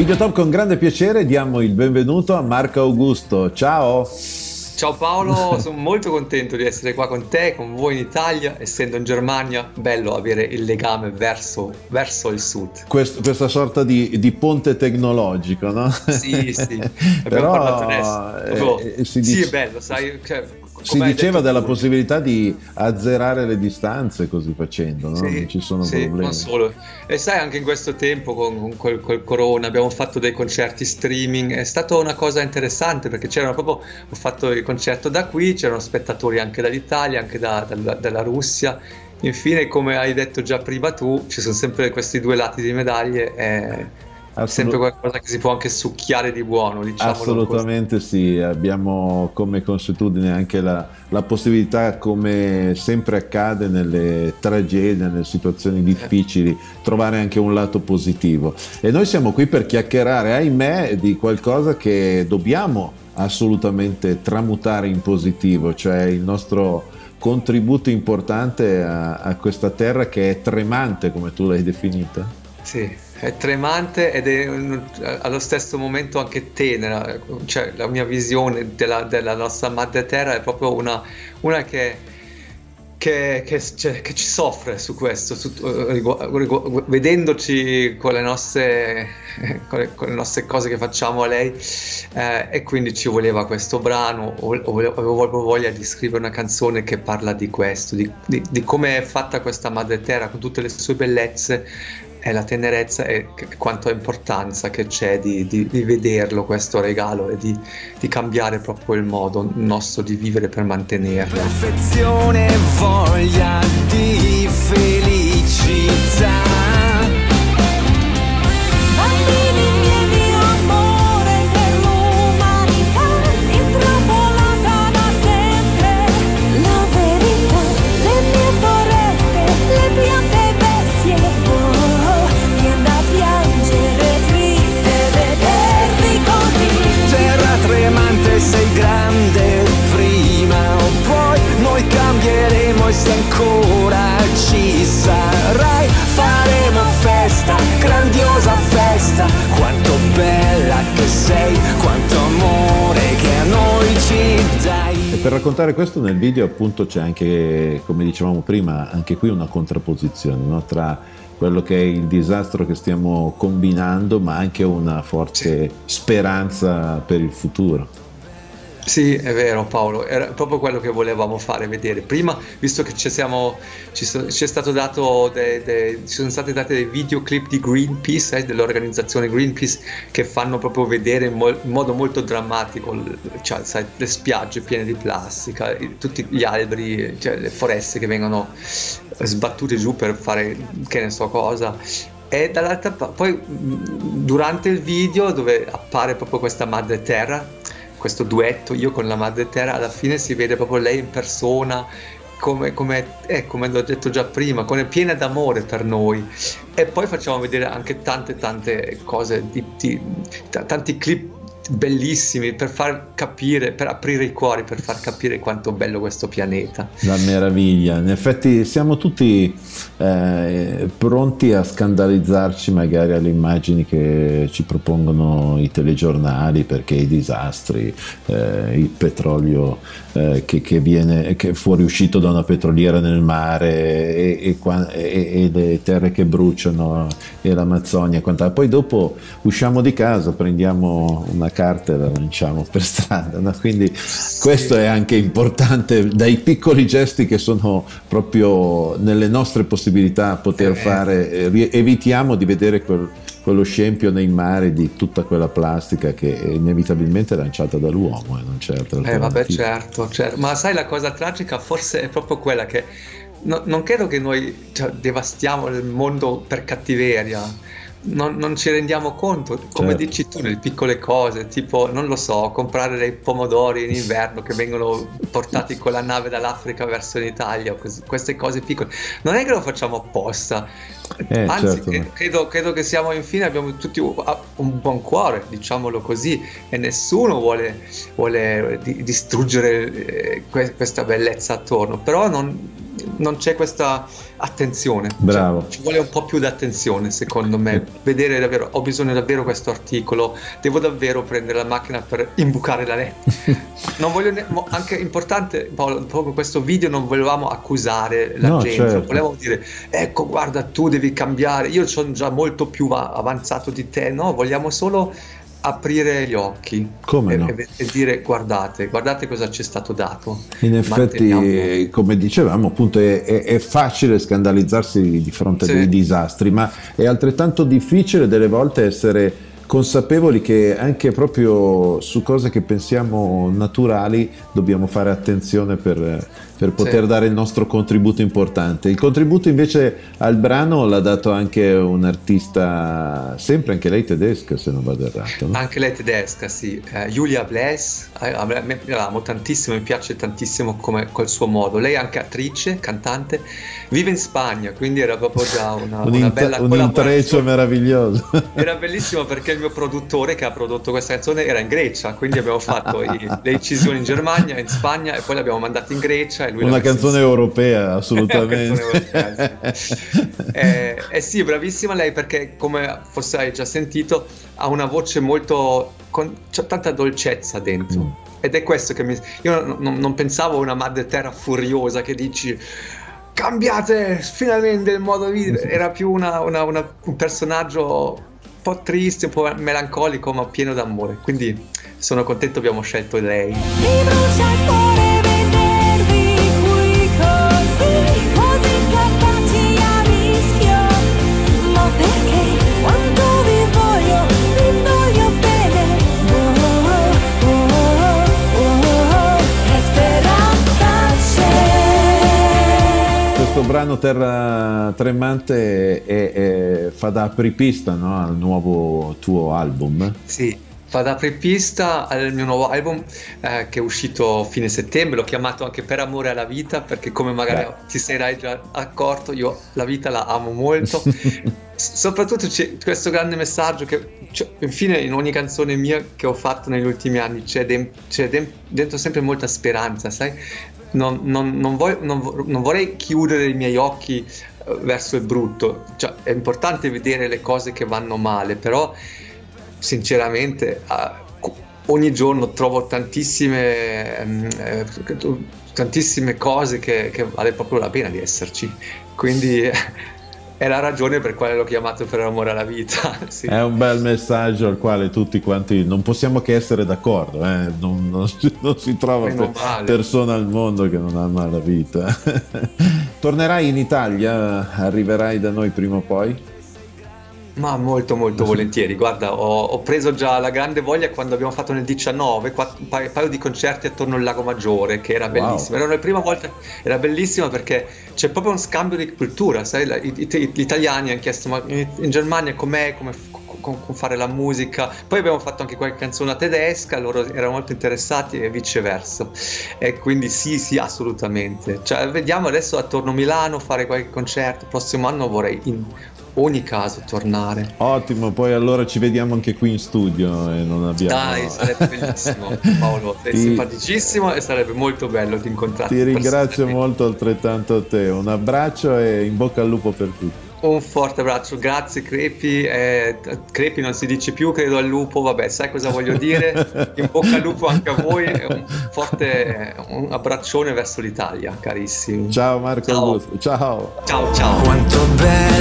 Videotop con grande piacere diamo il benvenuto a Marco Augusto. Ciao! Ciao Paolo, sono molto contento di essere qua con te, con voi in Italia, essendo in Germania, bello avere il legame verso, verso il sud. Quest, questa sorta di, di, ponte tecnologico, no? Sì, sì, abbiamo Però, parlato adesso. Eh, eh, si dice... Sì, è bello, sai, cioè, si diceva della tu. possibilità di azzerare le distanze così facendo, no? Sì, non ci sono sì, problemi. Non solo. E sai, anche in questo tempo con, con col, col, corona abbiamo fatto dei concerti streaming, è stata una cosa interessante perché c'erano proprio, ho fatto il concerto da qui, c'erano spettatori anche dall'Italia, anche da, da, dalla Russia. Infine, come hai detto già prima tu, ci sono sempre questi due lati di medaglie. E Assolut- sempre qualcosa che si può anche succhiare di buono, diciamo. Assolutamente così. sì, abbiamo come consuetudine anche la, la, possibilità, come sempre accade nelle tragedie, nelle situazioni difficili, trovare anche un lato positivo. E noi siamo qui per chiacchierare, ahimè, di qualcosa che dobbiamo assolutamente tramutare in positivo, cioè il nostro contributo importante a, a questa terra che è tremante, come tu l'hai definita. Sì è tremante ed è allo stesso momento anche tenera, cioè la mia visione della, della nostra madre terra è proprio una, una che, che, che, cioè, che, ci soffre su questo, su, rigu- rigu- vedendoci con le, nostre, con, le, con le, nostre, cose che facciamo a lei eh, e quindi ci voleva questo brano, avevo proprio voglia di scrivere una canzone che parla di questo, di, di, di come è fatta questa madre terra con tutte le sue bellezze è la tenerezza e quanto importanza che c'è di, di, di vederlo questo regalo e di, di, cambiare proprio il modo nostro di vivere per mantenerlo. Perfezione voglia per raccontare questo nel video appunto c'è anche, come dicevamo prima, anche qui una contrapposizione no? tra quello che è il disastro che stiamo combinando, ma anche una forte speranza per il futuro. Sì, è vero Paolo, era proprio quello che volevamo fare vedere. Prima, visto che ci, siamo, ci, so, ci, de, de, ci sono stati dati dei videoclip di Greenpeace, eh, dell'organizzazione Greenpeace, che fanno proprio vedere in, mo- in modo molto drammatico cioè, sai, le spiagge piene di plastica, tutti gli alberi, cioè, le foreste che vengono sbattute giù per fare che ne so cosa e dall'altra parte poi durante il video dove appare proprio questa madre terra questo duetto io con la madre terra alla fine si vede proprio lei in persona come, come, eh, come l'ho detto già prima, come piena d'amore per noi. E poi facciamo vedere anche tante tante cose, di, di, t- tanti clip bellissimi per far capire, per aprire i cuori, per far capire quanto bello questo pianeta. La meraviglia, in effetti siamo tutti eh, pronti a scandalizzarci magari alle immagini che ci propongono i telegiornali perché i disastri, eh, il petrolio eh, che, che, viene, che è fuoriuscito da una petroliera nel mare e, e, e, e le terre che bruciano e l'Amazzonia e quant'altro. Poi dopo usciamo di casa, prendiamo una carta e la lanciamo per strada. No? Quindi questo è anche importante dai piccoli gesti che sono proprio nelle nostre possibilità poter eh. fare, eh, evitiamo di vedere quel, quello scempio nei mari di tutta quella plastica che è inevitabilmente lanciata dall'uomo e non c'è altra Eh vabbè certo, certo, ma sai la cosa tragica forse è proprio quella che no, non credo che noi cioè, devastiamo il mondo per cattiveria non, non, ci rendiamo conto, come certo. dici tu, nelle piccole cose, tipo, non lo so, comprare dei pomodori in inverno che vengono portati con la nave dall'Africa verso l'Italia, queste cose piccole. Non è che lo facciamo apposta, eh, anzi, certo. credo, credo, che siamo, infine, abbiamo tutti un buon cuore, diciamolo così, e nessuno vuole, vuole distruggere eh, questa bellezza attorno, però non non c'è questa attenzione. Cioè, Bravo. Cioè, ci vuole un po' più di attenzione, secondo me. Vedere davvero, ho bisogno davvero questo articolo, devo davvero prendere la macchina per imbucare la lettera. non voglio ne- anche importante, Paolo, proprio questo video non volevamo accusare la No, gente, certo. volevamo dire ecco guarda tu devi cambiare, io sono già molto più va- avanzato di te, no, vogliamo solo aprire gli occhi Come e, no? e- dire guardate, guardate cosa ci è stato dato. In effetti, Manteniamo- come dicevamo, appunto è, è- è facile scandalizzarsi di fronte Sì. a dei disastri, ma è altrettanto difficile delle volte essere consapevoli che anche proprio su cose che pensiamo naturali dobbiamo fare attenzione per, per poter Sì. dare il nostro contributo importante. Il contributo invece al brano l'ha dato anche un artista, sempre anche lei tedesca se non vado errato. no? Anche lei tedesca, sì. Eh, Julia Bless, a me a me la amo tantissimo, mi piace tantissimo come, col suo modo. Lei è anche attrice, cantante, vive in Spagna, quindi era proprio già una, un, una int- bella un intreccio meraviglioso. Era bellissimo perché il mio produttore che ha prodotto questa canzone era in Grecia, quindi abbiamo fatto i- le incisioni in Germania, in Spagna e poi l'abbiamo mandata in Grecia. Lui Una canzone europea, assolutamente. Canzone europea, sì. eh, eh sì, bravissima lei perché, come forse hai già sentito, ha una voce molto. con c'è tanta dolcezza dentro. Mm. Ed è questo che mi. Io non, non- non pensavo a una madre terra furiosa che dici. Cambiate finalmente il modo di vivere. Era più una- una- una- un personaggio un po' triste, un po' melancolico, ma pieno d'amore. Quindi sono contento abbiamo scelto lei. Brano Terra Tremante è- è- fa da apripista no, al nuovo tuo album. Sì, fa da apripista al mio nuovo album eh, che è uscito fine settembre, l'ho chiamato anche Per amore alla vita perché come magari Beh. ti sarai già accorto io la vita la amo molto. S- Soprattutto c'è questo grande messaggio che cioè, infine in ogni canzone mia che ho fatto negli ultimi anni c'è, dem- c'è dem- dentro sempre molta speranza, sai? Non, non- non voglio- vo- non vorrei chiudere i miei occhi eh, verso il brutto, cioè, è importante vedere le cose che vanno male, però sinceramente ogni giorno trovo tantissime, ehm, eh, tantissime cose che, che vale proprio la pena di esserci. Quindi è la ragione per quale l'ho chiamato per amore alla vita. sì. È un bel messaggio al quale tutti quanti non possiamo che essere d'accordo, eh? non, non si- non si trova per- male. persona al mondo che non ama la vita. Tornerai in Italia? Arriverai da noi prima o poi? Ma molto molto volentieri, guarda, ho, ho preso già la grande voglia quando abbiamo fatto nel 19 quatt- un paio, di concerti attorno al Lago Maggiore, che era Wow. bellissimo, era la prima volta, era bellissima perché c'è proprio uno scambio di cultura, sai, i- i- gli italiani hanno chiesto ma in, Germania com'è, come con fare la musica, poi abbiamo fatto anche qualche canzone tedesca, loro erano molto interessati e viceversa, e quindi sì sì assolutamente, cioè, vediamo adesso attorno a Milano fare qualche concerto, prossimo anno vorrei in ogni caso tornare. Ottimo, poi allora ci vediamo anche qui in studio e non abbiamo... Dai, sarebbe bellissimo, Paolo. Sei Ti- simpaticissimo e sarebbe molto bello di incontrarti. Ti ringrazio molto altrettanto a te, un abbraccio e in bocca al lupo per tutti. Un forte abbraccio, grazie Crepi. Eh, Crepi non si dice più, credo al lupo, vabbè, sai cosa voglio dire? In bocca al lupo anche a voi un forte un abbraccione verso l'Italia, carissimi. Ciao Marco Ciao. Augusto, ciao! Ciao, ciao. Quanto bella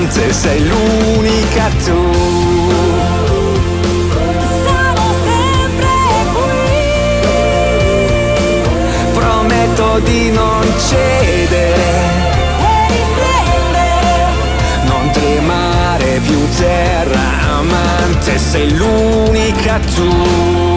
amante, sei l'unica tu. Siamo sempre qui Prometto di non cedere. e risplendere. Non tremare più terra amante, sei l'unica tu.